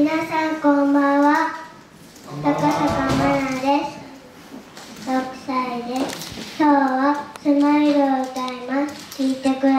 皆さんこんばんは。高坂愛菜です。6歳です。今日はスマイルを歌います。聞いてください。